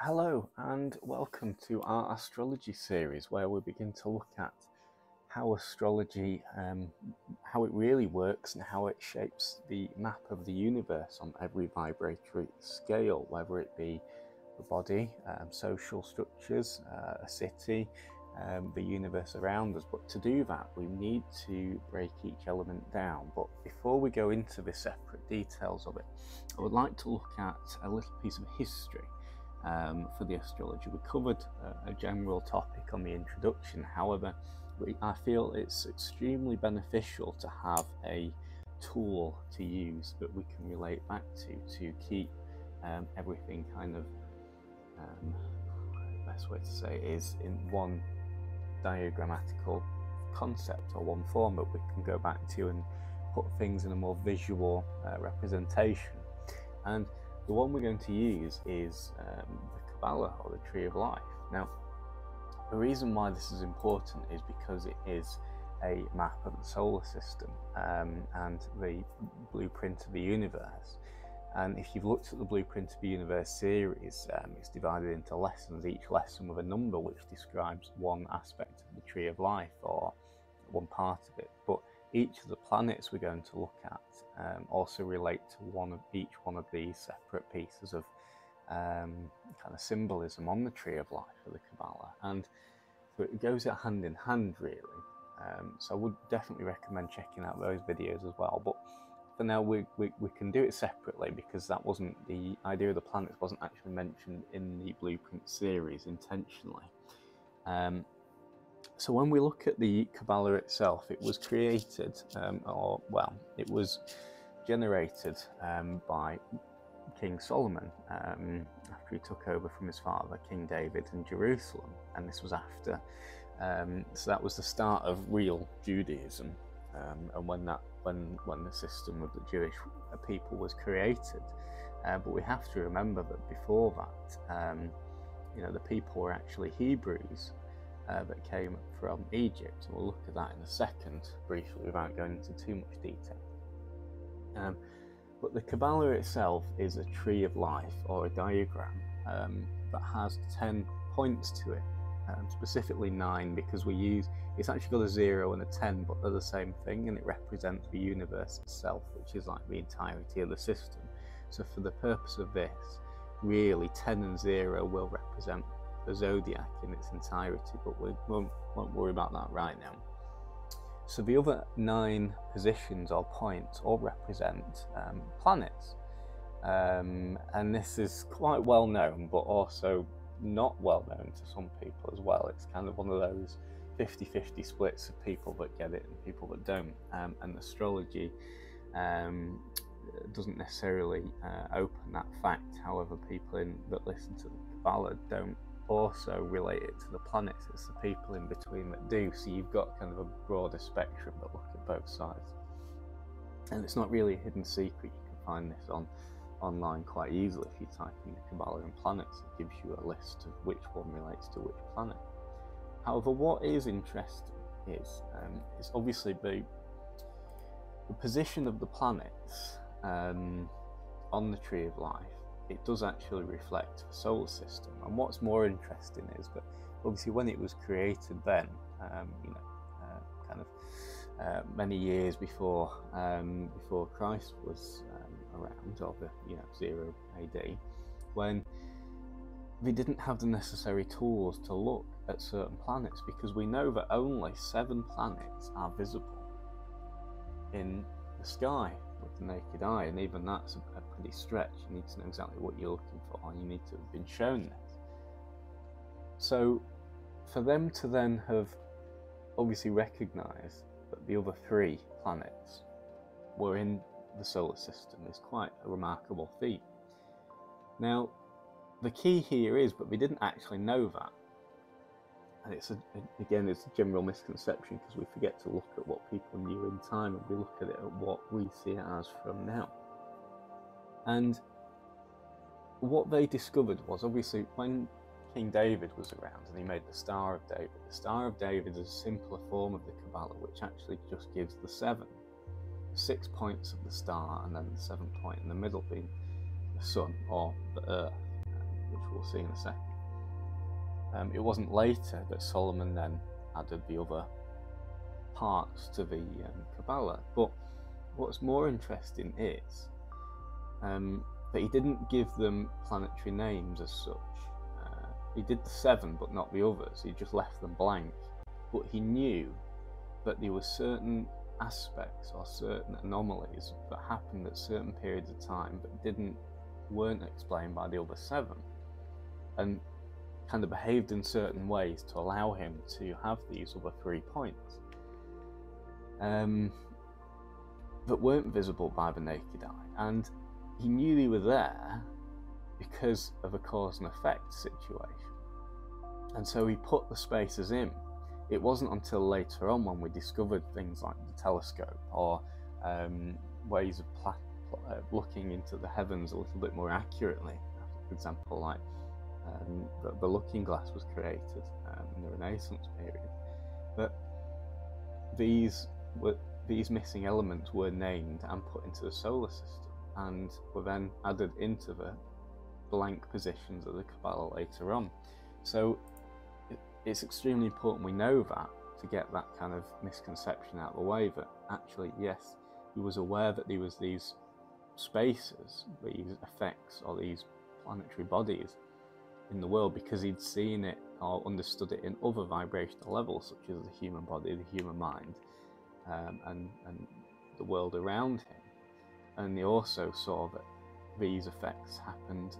Hello, and welcome to our astrology series where we begin to look at how astrology, um, how it really works, and how it shapes the map of the universe on every vibratory scale, whether it be the body, um, social structures, uh, a city, um, the universe around us. But to do that, we need to break each element down. But before we go into the separate details of it, I would like to look at a little piece of history um, for the astrology. We covered a, a, general topic on the introduction, however, we, I feel it's extremely beneficial to have a tool to use that we can relate back to to keep um, everything kind of um, best way to say is in one diagrammatical concept or one form that we can go back to and put things in a more visual uh, representation. And the one we're going to use is um, the Kabbalah or the Tree of Life. Now, the reason why this is important is because it is a map of the solar system um, and the blueprint of the universe. And if you've looked at the Blueprint of the Universe series, um, it's divided into lessons, each lesson with a number which describes one aspect of the Tree of Life or one part of it. Each of the planets we're going to look at um, also relate to one of each one of these separate pieces of um, kind of symbolism on the tree of life for the Kabbalah, and so it goes hand in hand really. Um, so I would definitely recommend checking out those videos as well. But for now, we, we, we can do it separately because that wasn't the idea of the planets wasn't actually mentioned in the Blueprint series intentionally. Um, so when we look at the Kabbalah itself, it was created, um, or well, it was generated um, by King Solomon um, after he took over from his father, King David, in Jerusalem, and this was after. Um, so that was the start of real Judaism, um, and when that when when the system of the Jewish people was created. Uh, but we have to remember that before that, um, you know, the people were actually Hebrews uh, that came from Egypt. And we'll look at that in a second, briefly, without going into too much detail. Um, but the Kabbalah itself is a tree of life or a diagram um, that has 10 points to it, um, specifically nine, because we use it's actually got a zero and a 10, but they're the same thing, and it represents the universe itself, which is like the entirety of the system. So, for the purpose of this, really 10 and 0 will represent the zodiac in its entirety, but we won't, won't worry about that right now. So the other nine positions or points all represent um, planets. Um, and this is quite well known, but also not well known to some people as well. It's kind of one of those 50 50 splits of people that get it and people that don't. Um, and astrology um, doesn't necessarily uh, open that fact. However, people in, that listen to the Kabbalah don't also relate it to the planets. It's the people in between that do. So you've got kind of a broader spectrum that look at both sides. And it's not really a hidden secret. You can find this on online quite easily if you type in the Kabbalah and planets. It gives you a list of which one relates to which planet. However, what is interesting is um, it's obviously the the position of the planets um, on the tree of life it does actually reflect the solar system. And what's more interesting is that obviously when it was created then, um, you know, uh, kind of uh, many years before um, before Christ was um, around, or the you know zero AD, when they didn't have the necessary tools to look at certain planets because we know that only seven planets are visible in the sky with the naked eye, and even that's a, pretty stretch. You need to know exactly what you're looking for, and you need to have been shown this. So, for them to then have obviously recognised that the other three planets were in the solar system is quite a remarkable feat. Now, the key here is, but we didn't actually know that and it's a, again it's a general misconception because we forget to look at what people knew in time and we look at it at what we see it as from now and what they discovered was obviously when king david was around and he made the star of david the star of david is a simpler form of the kabbalah which actually just gives the seven six points of the star and then the seventh point in the middle being the sun or the earth which we'll see in a second. Um, it wasn't later that Solomon then added the other parts to the um, Kabbalah. But what's more interesting is um, that he didn't give them planetary names as such. Uh, he did the seven, but not the others. He just left them blank. But he knew that there were certain aspects or certain anomalies that happened at certain periods of time that didn't weren't explained by the other seven, and kind of behaved in certain ways to allow him to have these other three points um, that weren't visible by the naked eye, and he knew they were there because of a cause and effect situation. And so he put the spaces in. It wasn't until later on when we discovered things like the telescope or um, ways of pla- uh, looking into the heavens a little bit more accurately. For example, like um, the, the, looking glass was created um, in the Renaissance period. But these were, these missing elements were named and put into the solar system and were then added into the blank positions of the Kabbalah later on. So it's extremely important we know that to get that kind of misconception out of the way that actually, yes, he was aware that there was these spaces, these effects or these planetary bodies in the world because he'd seen it or understood it in other vibrational levels such as the human body, the human mind, um, and, and the world around him. And he also saw that these effects happened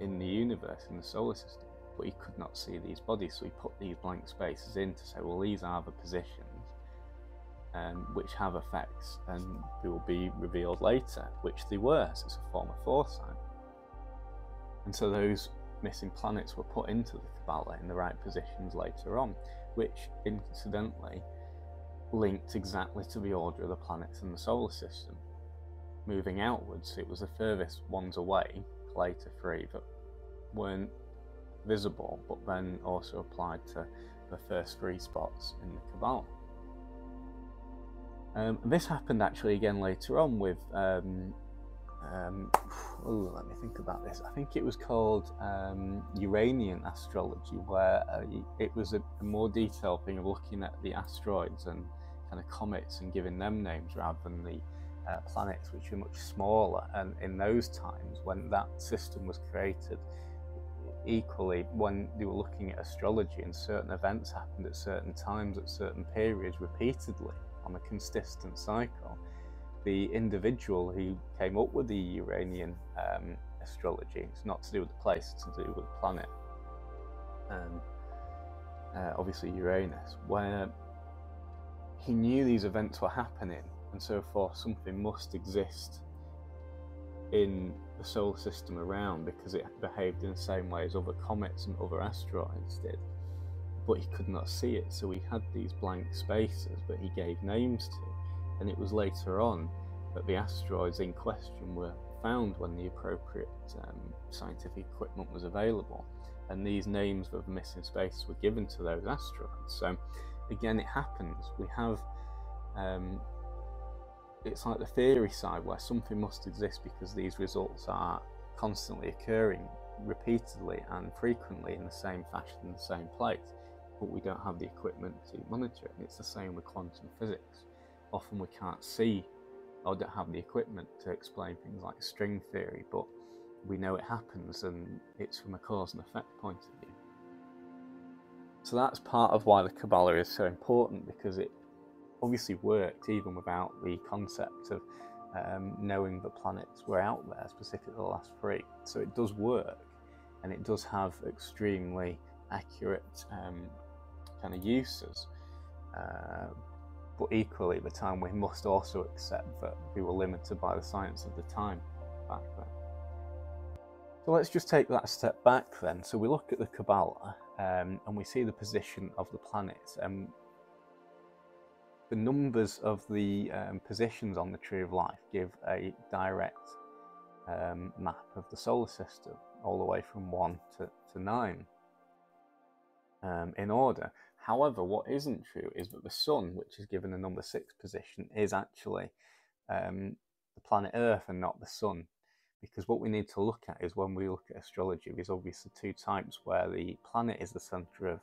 in the universe, in the solar system, but he could not see these bodies, so he put these blank spaces in to say, well, these are the positions um, which have effects and they will be revealed later, which they were, so it's a form of foresight. And so those missing planets were put into the Kabbalah in the right positions later on, which incidentally linked exactly to the order of the planets in the solar system. Moving outwards, it was the furthest ones away, later three, that weren't visible, but then also applied to the first three spots in the Kabbalah. Um, this happened actually again later on with. Um, um, let me think about this. I think it was called um, Uranian astrology, where uh, it was a, a, more detailed thing of looking at the asteroids and kind of comets and giving them names rather than the uh, planets, which are much smaller. And in those times, when that system was created, equally, when they were looking at astrology and certain events happened at certain times, at certain periods, repeatedly on a consistent cycle, the individual who came up with the Uranian um, astrology, it's not to do with the place, it's to do with the planet, uh, obviously Uranus, where he knew these events were happening, and so forth, something must exist in the solar system around because it behaved in the same way as other comets and other asteroids did. But he could not see it, so he had these blank spaces that he gave names to. And it was later on that the asteroids in question were found when the appropriate um, scientific equipment was available. And these names of missing spaces were given to those asteroids. So again, it happens. We have um, it's like the theory side where something must exist because these results are constantly occurring repeatedly and frequently in the same fashion in the same place, but we don't have the equipment to monitor it. And it's the same with quantum physics. Often we can't see or don't have the equipment to explain things like string theory, but we know it happens and it's from a cause and effect point of view. So that's part of why the Kabbalah is so important because it obviously worked even without the concept of um, knowing the planets were out there, specifically the last three. So it does work and it does have extremely accurate um, kind of uses. Uh, but equally, at the time, we must also accept that we were limited by the science of the time back then. So let's just take that step back then. So we look at the Kabbalah um, and we see the position of the planets. And the numbers of the um, positions on the Tree of Life give a direct um, map of the solar system, all the way from 1 to, to 9 um, in order. However, what isn't true is that the Sun, which is given a number 6 position, is actually um, the planet Earth and not the Sun. because what we need to look at is when we look at astrology, there's obviously two types where the planet is the center of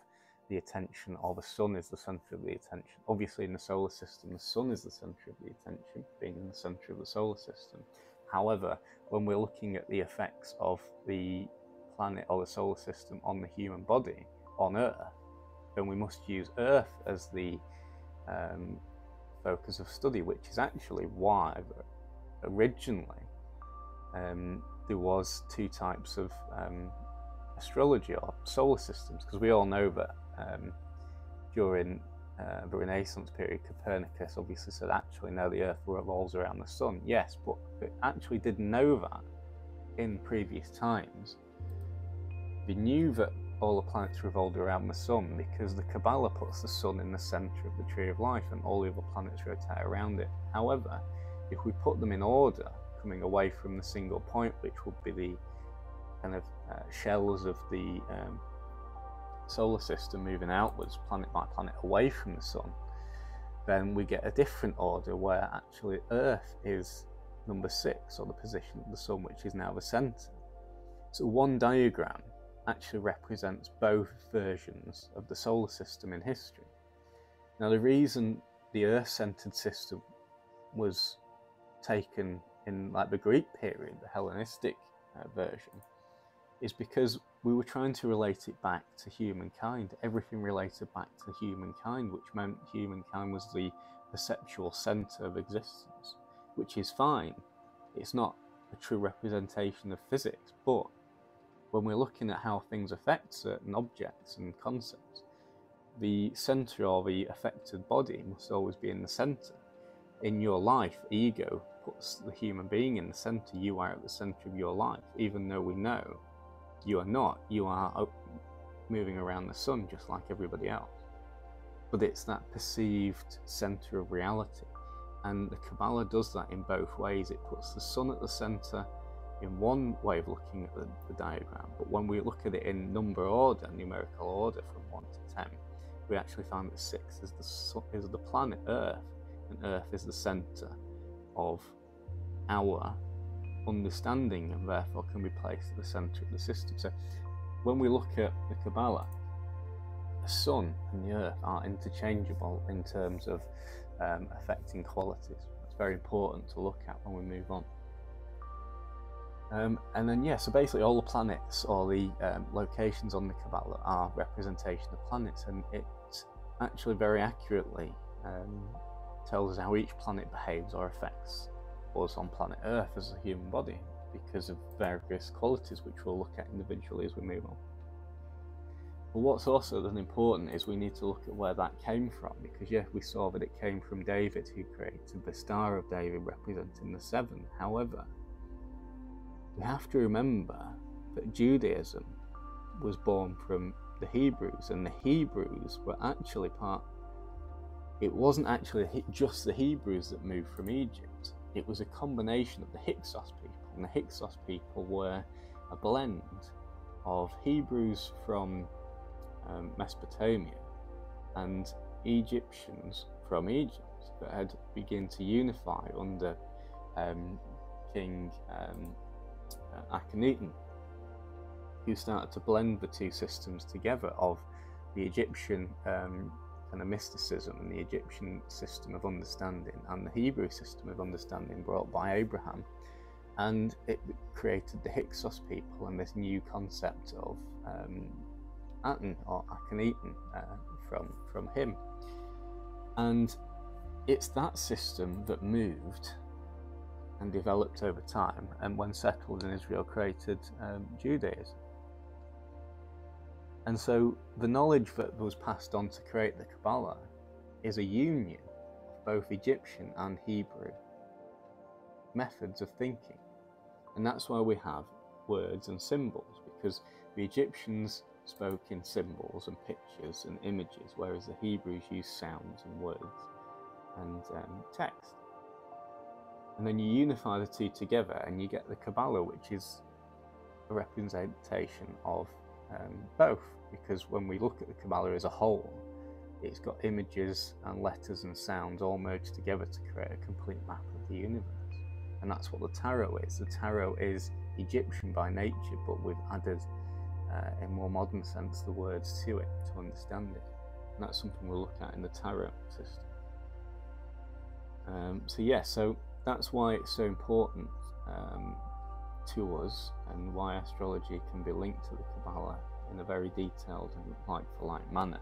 the attention or the sun is the center of the attention. Obviously, in the solar system, the sun is the center of the attention, being in the center of the solar system. However, when we're looking at the effects of the planet or the solar system on the human body on Earth, then we must use Earth as the um, focus of study, which is actually why originally um, there was two types of um, astrology or solar systems, because we all know that um, during uh, the Renaissance period, Copernicus obviously said, actually, no, the Earth revolves around the Sun. Yes, but it actually didn't know that in previous times. They knew that all the planets revolved around the Sun because the Kabbalah puts the Sun in the centre of the Tree of Life and all the other planets rotate around it. However, if we put them in order, coming away from the single point, which would be the kind of uh, shells of the um, solar system moving outwards, planet by planet, away from the sun, then we get a different order where actually Earth is number six, or the position of the sun, which is now the centre. So one diagram actually represents both versions of the solar system in history. Now, the reason the Earth centered system was taken in like the Greek period, the Hellenistic uh, version, is because we were trying to relate it back to humankind. Everything related back to humankind, which meant humankind was the perceptual centre of existence, which is fine. It's not a true representation of physics, but when we're looking at how things affect certain objects and concepts, the centre or the affected body must always be in the centre. In your life, ego puts the human being in the centre. You are at the centre of your life, even though we know you are not. You are moving around the sun just like everybody else. But it's that perceived center of reality. And the Kabbalah does that in both ways. It puts the sun at the center in one way of looking at the, the diagram, but when we look at it in number order, numerical order from 1 to 10, we actually find that 6 is the, is the planet Earth, and Earth is the center of our understanding and therefore can be placed at the center of the system. So when we look at the Kabbalah, the sun and the earth are interchangeable in terms of um, affecting qualities. It's very important to look at when we move on. Um, and then, yeah, so basically all the planets or the um, locations on the Kabbalah are representation of planets, and it actually very accurately um, tells us how each planet behaves or affects us on planet Earth as a human body because of various qualities which we'll look at individually as we move on. But what's also then important is we need to look at where that came from because, yeah, we saw that it came from David, who created the Star of David representing the seven. However, we have to remember that Judaism was born from the Hebrews, and the Hebrews were actually part. It wasn't actually just the Hebrews that moved from Egypt it was a combination of the Hyksos people, and the Hyksos people were a blend of Hebrews from um, Mesopotamia and Egyptians from Egypt that had begun to unify under um, King um, uh, Akhenaten, who started to blend the two systems together of the Egyptian um, and the mysticism and the Egyptian system of understanding and the Hebrew system of understanding brought by Abraham. And it created the Hyksos people and this new concept of um, Aten or Akhenaten uh, from, from him. And it's that system that moved and developed over time, and when settled in Israel, created um, Judaism. And so the knowledge that was passed on to create the Kabbalah is a union of both Egyptian and Hebrew methods of thinking. And that's why we have words and symbols, because the Egyptians spoke in symbols and pictures and images, whereas the Hebrews used sounds and words and um, text. And then you unify the two together and you get the Kabbalah, which is a representation of um, both because when we look at the Kabbalah as a whole, it's got images and letters and sounds all merged together to create a complete map of the universe. and that's what the tarot is. The tarot is Egyptian by nature, but we've added, uh, in a more modern sense, the words to it to understand it. And that's something we'll look at in the tarot system. Um, so yeah, so that's why it's so important um, to us, and why astrology can be linked to the Kabbalah in a very detailed and like-for-like manner.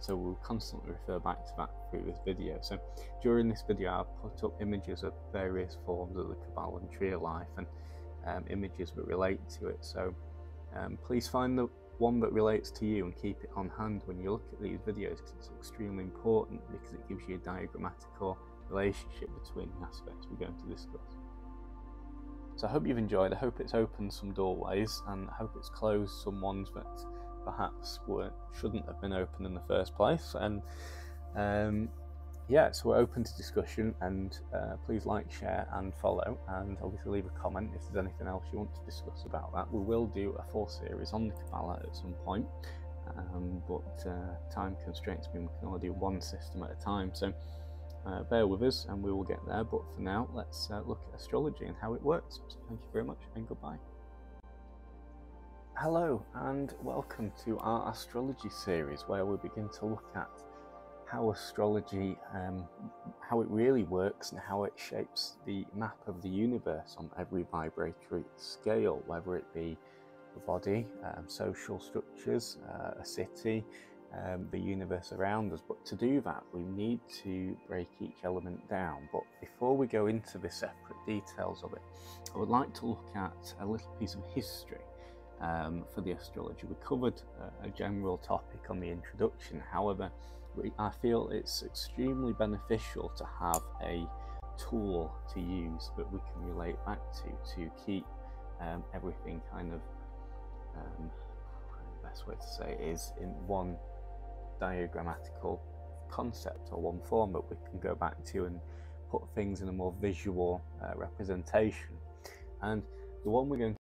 So we'll constantly refer back to that through this video. So during this video, I've put up images of various forms of the Kabbalah and tree of life and um, images that relate to it. So um, please find the one that relates to you and keep it on hand when you look at these videos because it's extremely important because it gives you a diagrammatical relationship between the aspects we're going to discuss. So I hope you've enjoyed. I hope it's opened some doorways and I hope it's closed some ones that perhaps were shouldn't have been open in the first place. And um, yeah, so we're open to discussion and uh, please like, share, and follow, and obviously leave a comment if there's anything else you want to discuss about that. We will do a full series on the Kabbalah at some point, um, but uh, time constraints mean we can only do one system at a time. So uh, bear with us and we will get there. But for now, let's uh, look at astrology and how it works. So thank you very much and goodbye. Hello and welcome to our astrology series where we begin to look at how astrology, um, how it really works and how it shapes the map of the universe on every vibratory scale, whether it be the body, um, social structures, uh, a city, um, the universe around us. But to do that, we need to break each element down. But before we go into the separate details of it, I would like to look at a little piece of history. Um, for the astrology, we covered uh, a general topic on the introduction. However, I feel it's extremely beneficial to have a tool to use that we can relate back to to keep um, everything kind of um, the best way to say it is in one diagrammatical concept or one form that we can go back to and put things in a more visual uh, representation. And the one we're going